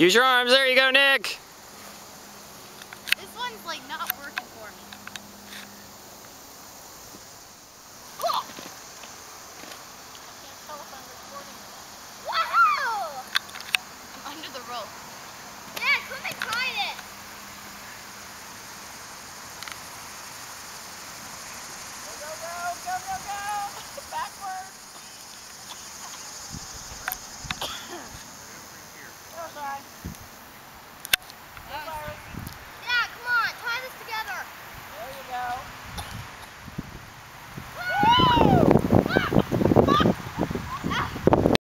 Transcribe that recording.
Use your arms. There you go, Nick. This one's like not working for me. Cool. I can't tell if I'm recording. Whoa! I'm under the rope. Bye.